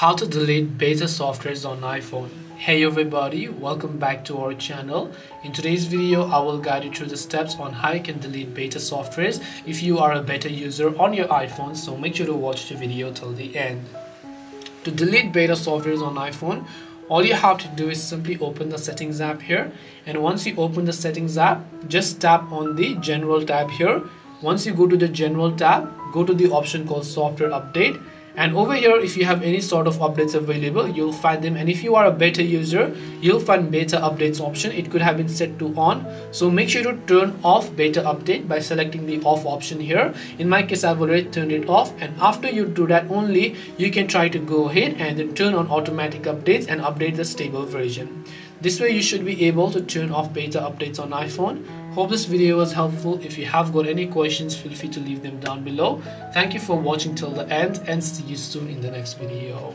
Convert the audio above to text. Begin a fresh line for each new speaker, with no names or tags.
how to delete beta softwares on iphone. Hey everybody welcome back to our channel. In today's video i will guide you through the steps on how you can delete beta softwares if you are a beta user on your iphone so make sure to watch the video till the end. To delete beta softwares on iphone all you have to do is simply open the settings app here and once you open the settings app just tap on the general tab here. Once you go to the general tab go to the option called software update and over here if you have any sort of updates available you'll find them. And if you are a beta user you'll find beta updates option. It could have been set to on. So make sure to turn off beta update by selecting the off option here. In my case I've already turned it off. And after you do that only you can try to go ahead and then turn on automatic updates and update the stable version. This way you should be able to turn off beta updates on iPhone Hope this video was helpful. If you have got any questions, feel free to leave them down below. Thank you for watching till the end and see you soon in the next video.